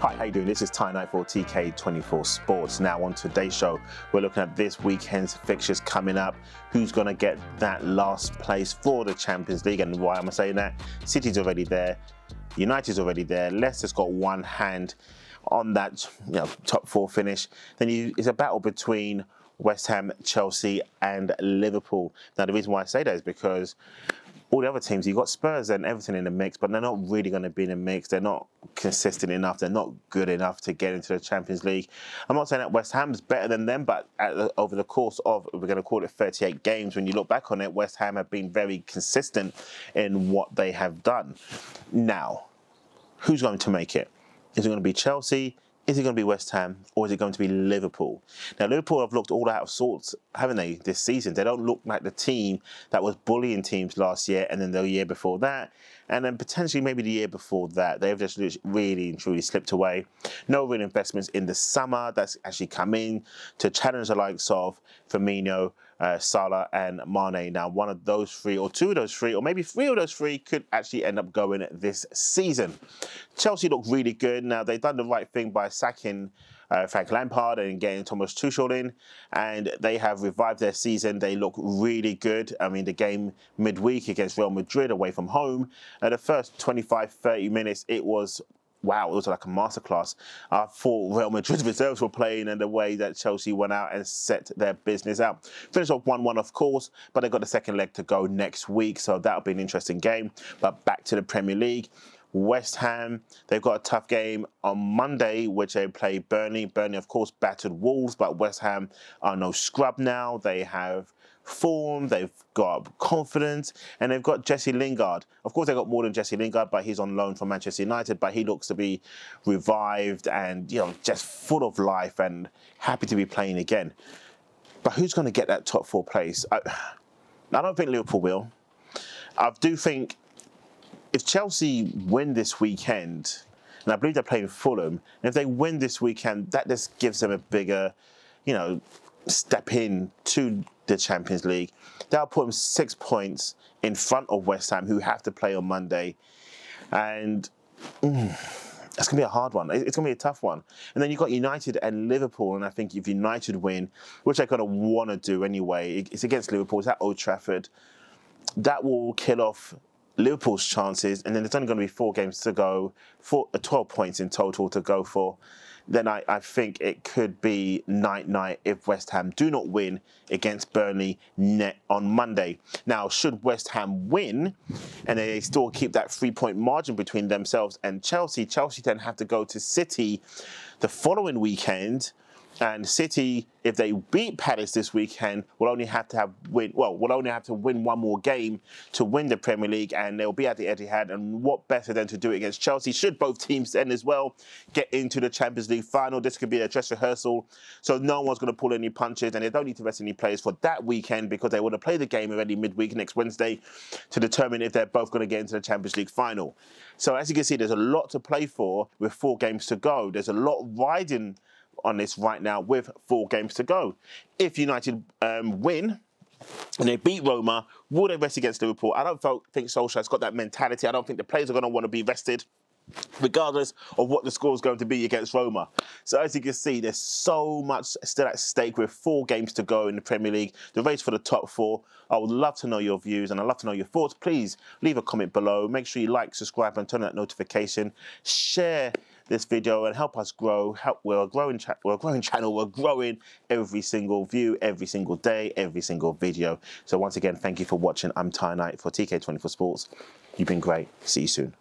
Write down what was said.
Hi, how you doing? This is Ty Knight for TK24 Sports. Now on today's show, we're looking at this weekend's fixtures coming up. Who's going to get that last place for the Champions League? And why am I saying that? City's already there. United's already there. Leicester's got one hand on that you know, top four finish. Then you, it's a battle between West Ham, Chelsea, and Liverpool. Now, the reason why I say that is because all the other teams, you've got Spurs and everything in the mix, but they're not really going to be in the mix. They're not consistent enough. They're not good enough to get into the Champions League. I'm not saying that West Ham's better than them, but the, over the course of, we're going to call it 38 games, when you look back on it, West Ham have been very consistent in what they have done. Now, who's going to make it? Is it going to be Chelsea? Is it going to be West Ham or is it going to be Liverpool? Now, Liverpool have looked all out of sorts, haven't they, this season? They don't look like the team that was bullying teams last year and then the year before that. And then potentially maybe the year before that. They've just really and truly slipped away. No real investments in the summer that's actually come in to challenge the likes of Firmino, uh, Salah and Mane. Now, one of those three, or two of those three, or maybe three of those three could actually end up going this season. Chelsea look really good. Now, they've done the right thing by sacking uh, Frank Lampard and getting Thomas Tuchel in, and they have revived their season. They look really good. I mean, the game midweek against Real Madrid away from home, uh, the first 25, 30 minutes, it was wow, it was like a masterclass. I thought Real Madrid reserves were playing and the way that Chelsea went out and set their business out. Finished off 1 1, of course, but they've got the second leg to go next week, so that'll be an interesting game. But back to the Premier League. West Ham, they've got a tough game on Monday, which they play Burnley. Burnley, of course, battered Wolves, but West Ham are no scrub now. They have form, they've got confidence, and they've got Jesse Lingard. Of course, they've got more than Jesse Lingard, but he's on loan from Manchester United, but he looks to be revived and, you know, just full of life and happy to be playing again. But who's going to get that top four place? I, I don't think Liverpool will. I do think if Chelsea win this weekend, and I believe they're playing Fulham, and if they win this weekend, that just gives them a bigger, you know, step in to the Champions League. That'll put them six points in front of West Ham, who have to play on Monday. And mm, it's going to be a hard one. It's going to be a tough one. And then you've got United and Liverpool. And I think if United win, which they're going to want to do anyway, it's against Liverpool, it's at Old Trafford, that will kill off Liverpool's chances. And then there's only going to be four games to go, four, uh, 12 points in total to go for then I, I think it could be night night if West Ham do not win against Burnley net on Monday. Now, should West Ham win and they still keep that three point margin between themselves and Chelsea, Chelsea then have to go to City the following weekend and City, if they beat Palace this weekend, will only have to have win. Well, will only have to win one more game to win the Premier League, and they'll be at the Etihad. And what better than to do it against Chelsea? Should both teams then as well get into the Champions League final? This could be a dress rehearsal, so no one's going to pull any punches, and they don't need to rest any players for that weekend because they want to play the game already midweek next Wednesday to determine if they're both going to get into the Champions League final. So as you can see, there's a lot to play for with four games to go. There's a lot riding on this right now with four games to go. If United um, win, and they beat Roma, will they rest against Liverpool? I don't think Solskjaer's got that mentality. I don't think the players are going to want to be rested regardless of what the score is going to be against Roma. So as you can see, there's so much still at stake with four games to go in the Premier League, the race for the top four. I would love to know your views and I'd love to know your thoughts. Please leave a comment below. Make sure you like, subscribe and turn on that notification. Share this video and help us grow. Help, we're a growing we're a growing channel. We're growing every single view, every single day, every single video. So once again, thank you for watching. I'm Ty Knight for TK24 Sports. You've been great. See you soon.